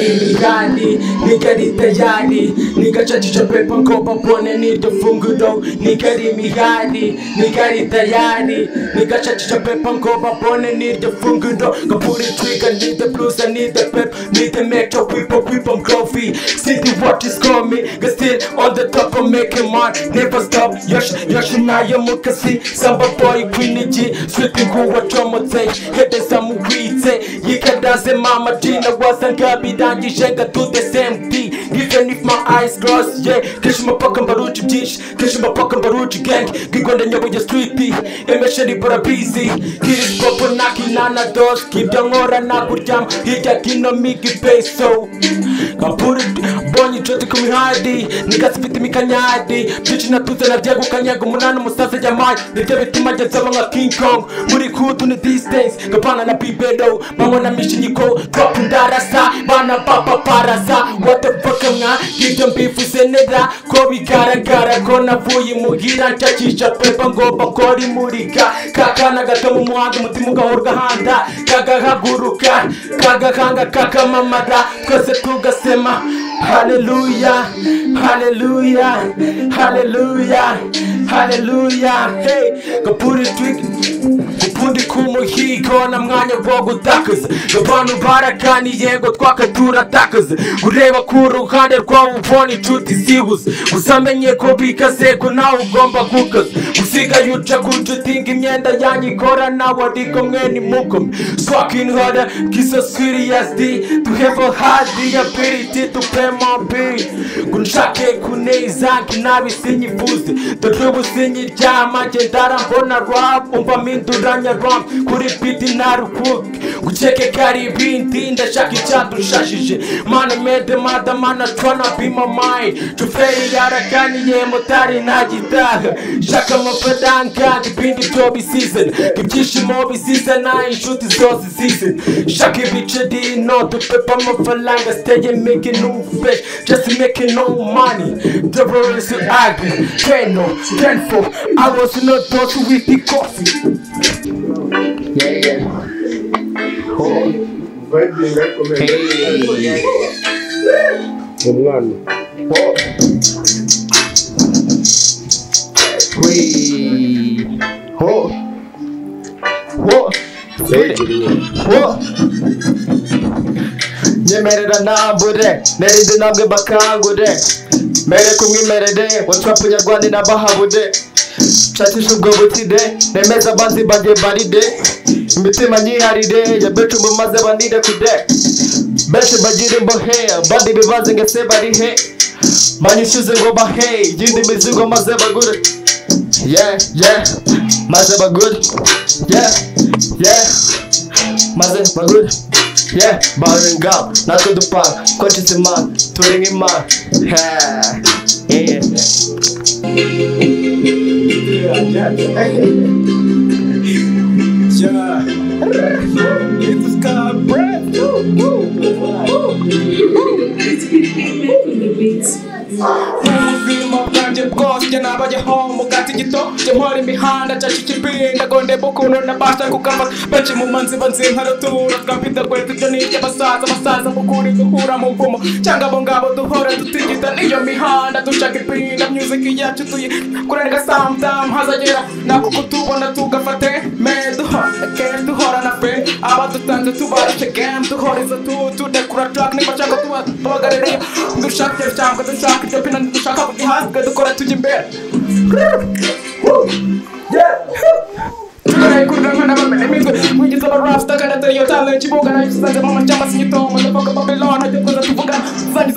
Mihani, nigari tayari Nigachachisha pepa nkoba bone niryo funguro Nigari mihani, nigari tayari Nigachachisha pepa nkoba bone niryo funguro Go put it trigger, need the blues, I need the pep. The metro, people, people, coffee. City what is coming, got still on the top of making mine Never stop, yosh, yosh nayo mukasi Samba boy, queen G, sweeping kuwa chomotse Hede samuwitse, yikadaze mama Gina wasanga birangije najijenga to the same thing even if my eyes closed yeah. Kesho mapaka mbaruti dish. Kesho mapaka mbaruti gang. Gigonda nyabo ya street. Emesheri bora busy. His popo na kinana dos. Kibya ngora na kurjam hija kino miki peso. Kampuri bonyi chote kumihadi. Nikasipiti mikanyadi. Bichi na tuza na vyago kanyago munani musasa jamai nivyo bituma jazaba nga king kong. Muri kutu ni these days. Kapana na bibedo mangwa na mishinyiko twapundara sa bana papa parasa fuck mwa Ibyo mbivuze neza Ko bigaragara ko navuye imuhira Nshakisha pepa ngo bakora imurika Kakana gato mu muhanda Umutima ugahora ugahanda Kagahaguruka Kagahanga kakamamara Twese tugasema Hallelujah Hallelujah Hallelujah Hallelujah Hey Gapuri twig Upundi kumuhigo na mwanya wo gutakaza abantu baraganiye ngo twaka turatakaza ureba ku ruhande rwawe ubona inshuti zibuze gusa menye ko bikaze ko nawe ugomba gukaza usigaye uca ku nshuti ngo imyenda yanyu ikora nawe ariko mwene mukome fucking harder kiso serious D to have a hard ability to pay my bill ngo nshake ku neza ngo nabi sinyifuze dore ubu sinyiryama ngendara mbona rap umva mpinduranya rap kuri biti na rukuke gukeke kari ibindi ndashaka icyadushashije mana mede mada mana twana be my mind. Shoferi yaraganiye motari ntagitaha shaka amafaranga ibindi byo bisizana ibyishimo bisizana inshuti zose zizana shaka ibice dino dupepa amafaranga stay making no fresh just making no money. The world is ugly. Keno, Kenfo, I was not those with the coffee Yeah, yeah. Cool. Hey. Đúng lần. Quy. Hô. Hô. Hô. ये मेरे दा नाम बुरे मेरे दिनाम के बकान गुरे mere kumwe merede watwapfunyarwanda nabahabude chatisubwo butide nemeza banzi bange baride imitima nyiharire ya becu mu maze banire kude benshi bagira imbohe abandi bibaze ngo ese bari he. Banyishyuze ngo bahe yindi mizigo maze bagure. Yeah yeah maze bagure. Yeah yeah maze bagure. Yeah baringa natwe dupanga. Nshize imana turi nk'imana yeah yeah. Yeah. Ubuzima bwanjye bwose njye nabayeho gito nkora imihanda ncaca ikibinda mu mvumo cyangwa abo ngabo duhora dutigita n'iyo mihanda dushaka ipinda music yacu tuyikorera sometime hazagera nako kutubona tugafate tubarashe game duhoriza tu tudekura track niba nshaka tuba tubagaririye dushaka ibyo cyangwa dushaka ibyo pina dushaka kugihabwa dukora tujya imbere mwigize abarasta kandi atari iyo talo ikibuga na yo kisanzemo amashyamba sinyitomo ndavuga babylon ajya kuza tuvugana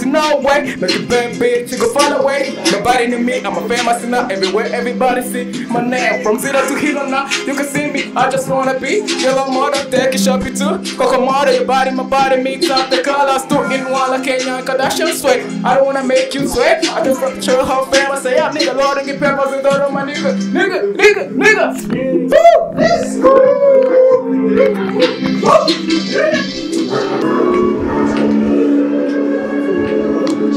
to no way. Make it bang big, to go far away. Nobody knew me, I'm a famous now. Everywhere, everybody see my name. From zero to hero now, you can see me. I just wanna be yellow mother, take a shop it too. Coco mother, your body, my body mix up the colors. Two in one, like Kenya Kardashian sweat. I don't wanna make you sweat. I just wanna show how famous I am. Nigga, Lord, and get peppers and throw my nigga. Nigga, nigga, nigga. Woo!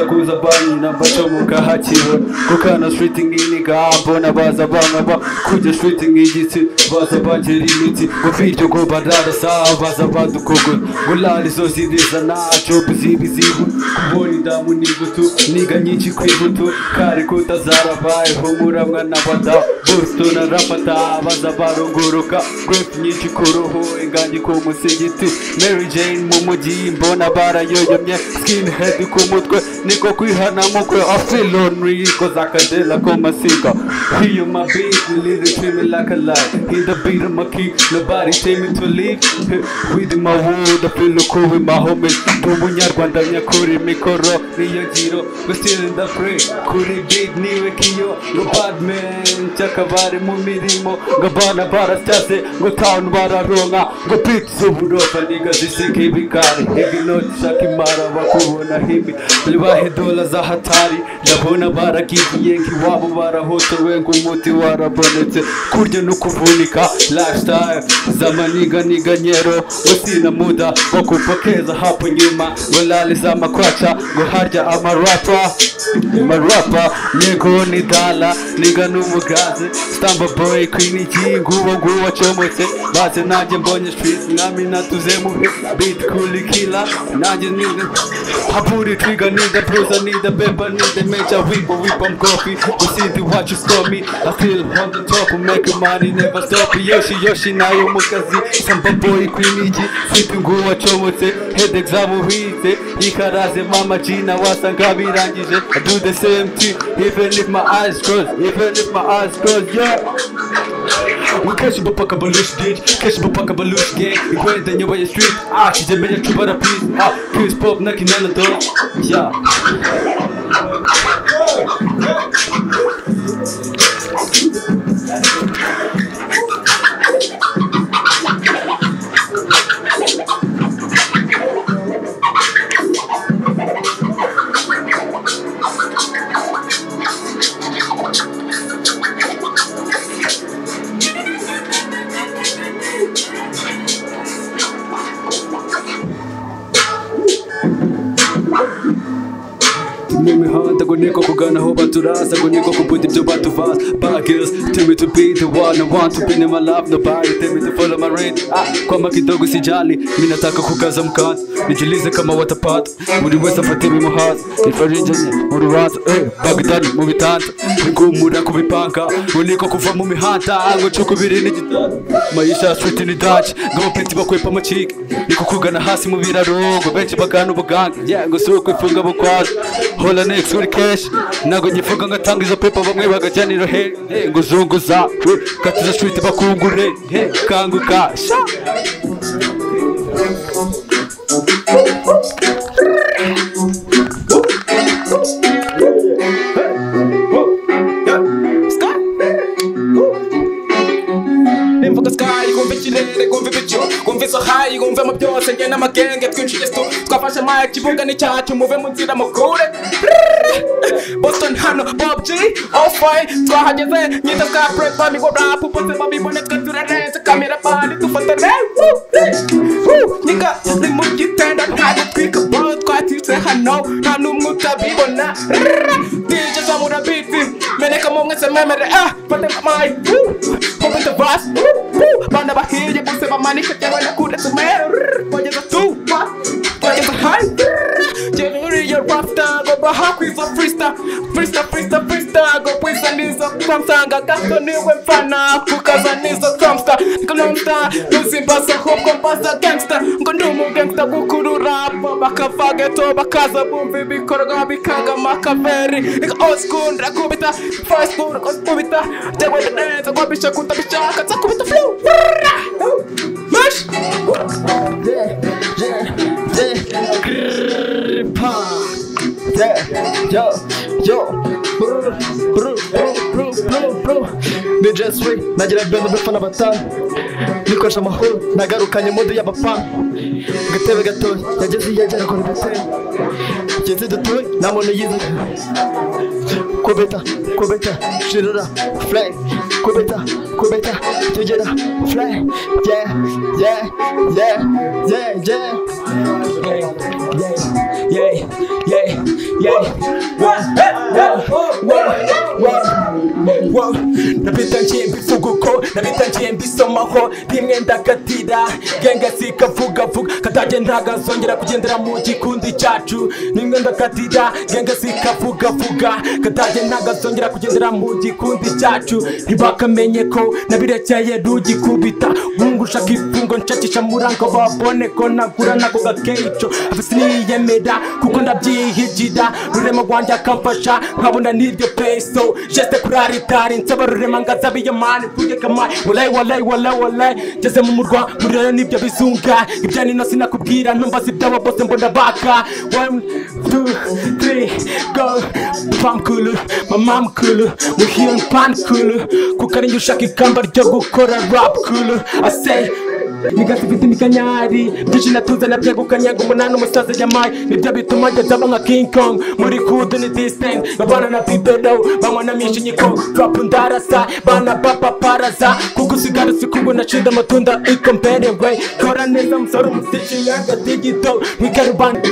baza kuza banyi nabacomoka hakiro kukana shriting iniga mbona baza banga ba. Kujya shriting igiti baza bangera imiti. Ngo bityo ngo badarasa baza badukogwe ngo lali zo ziriza naco bizibizibu kubona indamu n'imbuto niga nyinshi kw'ibuto kari kutazarabaye humura mwana bada boston arafata baza barunguruka. Grep nyinshi ku ruhu ingangi ku musigiti. Mary jane mu mujyi mbona barayoyomye. Skinhead ku mutwe niko kwihana mukwe afil lonely cause akadela ko masiga hiyo my beat really me like a lie in the beat of my nobody tell me to leave. With my wood I feel cool with my homies. Ndi umunyarwanda nyakuri mikoro niyo ngiro we still in the fray kuri beat niwe kiyo ngo badman cyakabari mu mirimo ngo abana barasyase ngo town bararonka ah. ngo beat z'uburofa niga zisike ibikari heavy note shaka imara bakubona hibi libahe dola za hatari ndabona barakigiye nk'iwabo barahotowe ng'umuti warabonetse. Kurya no kuvunika lifestyle zamaniga niga nyero. Usina sina muda wo kupokeza hapo nyuma ngo lali za makwacha ngo harya amarapa marapa yego ni dala niga n'umugaze stamba boy queen nguwo nguwo comotse baze nanjye mbonye street mwami natuze mu beat kila killer. Nanjye niga haburi trigger nigga bruiser need the pepper need the major whip whip I'm coffee we see the watch you stop me I still on the top making money never stop. Yoshi yoshi nayo mukazi samba boy iki sipi nguwo comotse head exam uhitse ikaraze mama jina wasanga birangije I do the same thing even if my eyes closed even if my eyes closed yeah we catch you paka balush bitch catch you paka balush gang ikwenda nyoboye street. Ah kijemenya chubara please. Ah kiss pop na kinana do yeah n'imihanda ngo niko kugana aho baturaza ngo niko kubuda ibyo batuvaza. Bagels tell me to be the one I want to be in my life nobody tell me to follow my rain ah kwama kidogo sijali mimi nataka kugaza mkanda nijilize kama watapata buri wese afate bimuhaza ifarinjanye mu rubanza eh bagitani mu bitanda. Bigumura kubipanga ngo niko kuva mu mihanda ngo cukubiri n'igitanda. Maisha ya street ni daci ngo abapeti bakwepa amacike. Niko kugana hasi mu biraro ngo benshi bagana ubuganga. Yeah ngo si ukwifunga bukwaza hola next with cash. Ntabwo ngivuga ngo atange izo pepa bamwe bagajyanira he ngo uzunguza katuza shwiti bakungure he kanguka sha kumva ikirere kumva ibicu kumva izo hayi kumva mu byose ngena amagenge twinshi twafashe maya kibuga ni cyacu muve mu nzira mukure boston hano bob g. Offine twahageze nyita bwa break bami go rap bose babibone twe turarenze kamera bani dufatane nyiga ni mu gitenda nta gutwika bro twatitse hano nta n'umwe utabibona dj zamura biti meneka mu mwese memere ah. Fate mamayi Kompete vas Banda bahiye bose bamanika cyangwa nakure tumero freestyle freestyle freestyle. Go kwiza nizo trumsta ngagato ni we mfana kukaza nizo trumsta glumsta ntuzimbaza ahubwo mbaza gangsta ngo ndi umugangsta gukurura bo bakava geto bakaza bumva ibikorwa bikanga makaveri ika old school ndakubita fast food ndakubita ndagwenda neza kwabisha kutabishaka nzakubita flow. Mash. Yeah yeah yeah. Grrrr pa. Yeah yo. Yo. Brr, brr, brr, brr, brr. Ni Jess Ray, nagira bendo bafana batanu nikoresha amahoro nagarukanye mudu y'abapana gatebe gato yageze iyo agera kuri gatebe geze dutuye nta muntu yize. Kubeta kubeta shirura fly. Kubeta kubeta tugera fly. Yeah yeah yeah yeah yeah, yeah, yeah. Whoa, whoa, whoa, whoa. Napita ngiye mbivuga uko napita ngiye mbisomaho. Rimwe ndagatira genge sikavugavuga katage ntagazongera kugendera mu gikundi cyacu. Nimwe ndakatira genge sikavugavuga katage ntagazongera kugendera mu gikundi cyacu. Ntibakamenye ko nabirekeye rugikubita. Bungushaka ifungo nshakisha murango babone ko nagura nako gakeco. Afise niyemera kuko ndabyihigira rurema rwanjye akamfasha nkabona n'iryo peso. Jeste kuri aritari nsaba rurema ngazabiye mani kugeka mani walai walai walai walai. Ngeze mu murwa muriro n'ibyo bizunga. Ibya nino sinakubwira ntumbaza ibyabo bose mbona baka. One two three go. Pam kulu mamam kulu muhiyo pan kulu. Kuko ari njye ushaka ikamba ryo gukora rap kulu. I say nigazifite imikanyari byinshi natuzana byegukanye ngo umunani umusaza jamayi nibyo bituma ngeza nka king kong. Muri kudu ni distant babana na bibedo banywa na mishinyiko drop ndarasa bana papa paraza. Kuko usigara sikubu nashinda amatunda ikomperewe kora neza musore umusiki y'agadigito mwikarubanda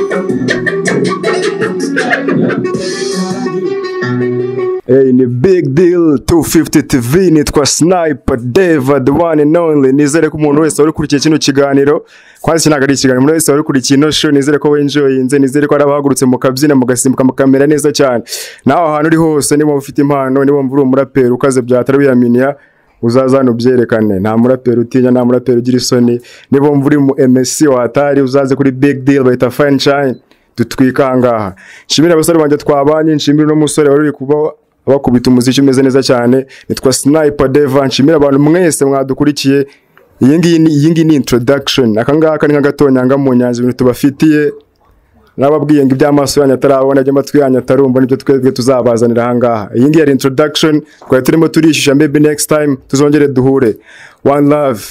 Hey, ni big deal 250 TV nitwa Sniper Deva the one and only. Nizere ko umuntu wese uri kurikiye kino kiganiro. Kwanza ntabwo ari ikiganiro umuntu wese uri kurikiye ino show. Nizere ko wenjoyinze nizere ko ari abahagurutse mukabyina mugasimbuka mukamera neza cyane. Nawe ahantu uri hose niba ufite impano niba uri umuraperi ukaze byatari wiyaminiya uzaza hano ubyerekane. Nta muraperi utinya nta muraperi ugira isoni. Niba wumva uri mu MSC watari uzaze kuri big deal bahita fine shine. Dutwika ahangaha. Nshimire abasore banjye twabanye. Nshimire uno musore wari uri kuba bakubita umuziki umeze neza cyane. Nitwa Sniper Deva nshimire abantu mwese mwadukurikiye. Iyi ngiyi ni introduction. Aka ngaka ni nk'agatonyanga mu nyanja ibintu tubafitiye. Nababwiye ngo iby'amaso yanyu atarabona iby'amatwi yanyu atarumva ni byo twebwe tuzabazanira aha ngaha. Iyi ngiyi ari introduction twari turimo turishisha maybe next time tuzongere duhure. One love.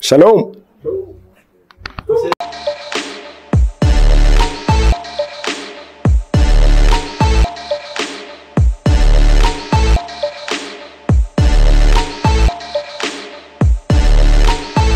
Shalom.